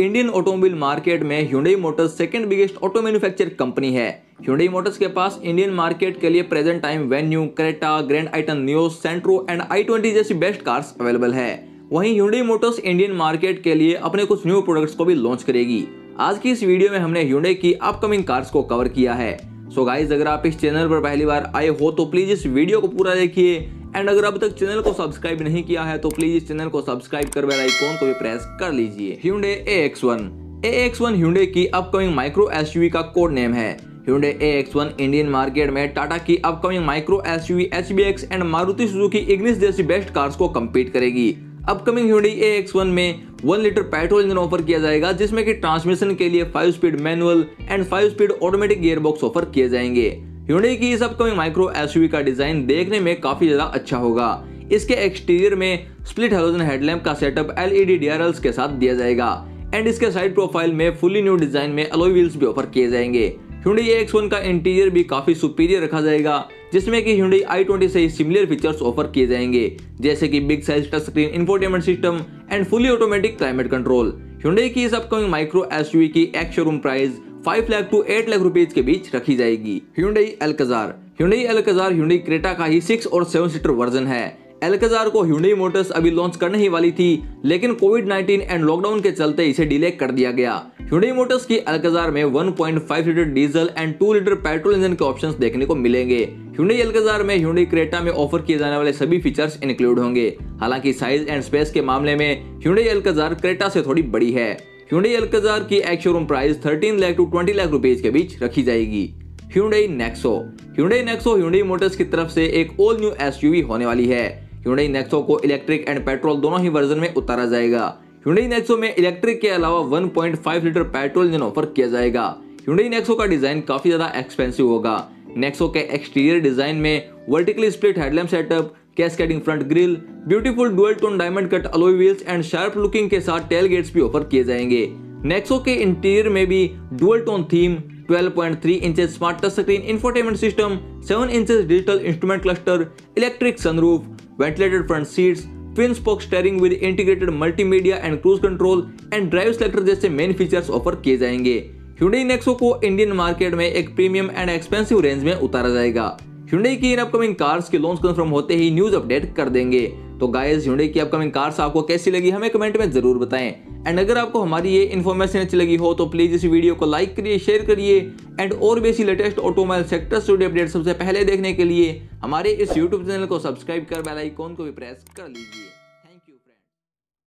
Indian automobile market में Hyundai motors second biggest auto manufacture company है। Hyundai motors के पास इंडियन मार्केट के लिए present time Venue Creta Grand I ten Nios Santro and I twenty जैसी best cars available है। वहीं Hyundai Motors Indian market के लिए अपने कुछ न्यू प्रोडक्ट्स को भी लॉन्च करेगी। आज की इस वीडियो में हमने Hyundai की अपकमिंग कार्स को कवर किया है। सो so गाइज़ अगर आप इस चैनल पर पहली बार आए हो तो प्लीज़ इस वीडियो को पूरा देखिए। एंड अगर अब तक चैनल को सब्सक्राइब नहीं किया है तो प्लीज़ इस चैनल को सब्सक्राइब कर बेल आइकॉन को भी प्रेस कर लीजिए। Hyundai AX1 AX1 Hyundai की अपकमिंग माइक्रो एसयूवी का कोड नेम है। Hyundai AX1 इंडियन मार्केट में टाटा की upcoming micro SUV HBX and Maruti Suzuki Ignis जैसी बेस्ट कार्स को कम्पीट करेगी। अपकमिंग Hyundai AX1 में 1 लीटर पेट्रोल इंजन ऑफ़र किया जाएगा, जिसमें कि ट्रांसमिशन के लिए 5 speed manual and 5 speed automatic gearbox offer किए जाएँगे। Hyundai की इस अपकमिंग माइक्रो एसयूवी का डिज़ाइन देखने में काफ़ी ज़्यादा अच्छा होगा। इसके एक्सटीरियर में स्प्लिट हेलोजन हेडलैम्प का सेटअप एलईडी डीआरएल्स के साथ दिया जाएगा। एंड इसके साइड प्रोफ़ाइल में फुली न्यू डिज़ाइन में अलॉय व्हील्स भी ऑफ़र किए जाएँगे। Hyundai AX1 का इंटीरियर भी काफ़ी सुपीरियर रखा जाएगा, जिसमें कि Hyundai i20 से सिमिलर फीचर्स ऑफ़र किए जाएँगे, जैसे कि big size touch screen infotainment system and fully automatic climate control Hyundai की इस अपकमिंग माइक्रो एसयूवी की ex showroom price 5 lakh to 8 lakh rupees के बीच रखी जाएगी। Hyundai Alcazar Hyundai Alcazar, Hyundai Creta का ही सिक्स और सेवन सीटर वर्जन है। एलकजार को ह्यूडई मोटर्स अभी लॉन्च करने ही वाली थी, लेकिन कोविड 19 एंड लॉकडाउन के चलते इसे डिले कर दिया गया। Hyundai मोटर्स की एलकजार में 1.5 litre diesel and 2 litre petrol engine के ऑप्शंस देखने को मिलेंगे। Hyundai एलकजार में Hyundai क्रेटा में ऑफ़र किए जाने वाले सभी फीचर्स इंक्लूड होंगे। हालाँकि साइज़ एंड स्पेस के मामले में ह्यूडई एलकजार क्रेटा से थोड़ी बड़ी है। Hyundai एलकजार की एक showroom price 13 lakh to 20 lakh rupees के बीच रखी जाएगी। Hyundai Nexo Hyundai Nexo Hyundai motors की तरफ़ से एक ऑल न्यू एसयूवी होने वाली है। Hyundai Nexo को इलेक्ट्रिक एंड पेट्रोल दोनों ही वर्जन में उतारा जाएगा। Hyundai Nexo में इलेक्ट्रिक के अलावा 1.5 लीटर पेट्रोल इंजन ऑफ़र किया जाएगा। ह्यूडई नेक्सो का डिज़ाइन काफ़ी ज़्यादा एक्सपेंसिव होगा। नेक्सो के एक्सटीरियर डिज़ाइन में vertically split headlamp setup cascading front grille beautiful dual tone diamond cut alloy wheels and sharp looking के साथ टेल गेट्स भी ऑफ़र किए जाएँगे। नेक्सो के इंटीरियर में भी dual tone theme 12.3 inches smart touch screen infotainment system 7 inches digital instrument cluster electric sunroof ventilated front seats twin spoke steering with integrated multimedia and cruise control and drive selector जैसे main features offer किए जाएँगे। Hyundai Nexo को Indian market में एक premium and expensive range में उतारा जाएगा। Hyundai की इन अपकमिंग कार्स के लॉन्च कंफर्म होते ही न्यूज़ अपडेट कर देंगे। तो गाइस Hyundai की अपकमिंग कार्स आपको कैसी लगी, हमें कमेंट में ज़रूर बताएँ। एंड अगर आपको हमारी ये इन्फॉर्मेशन अच्छी लगी हो तो प्लीज़ इस वीडियो को लाइक करिए शेयर करिए। एंड और भी ऐसी latest automobile sector studio update सबसे पहले देखने के लिए, हमारे इस यूट्यूब चैनल को सब्सक्राइब कर बेल आइकॉन को भी प्रेस कर लीजिए।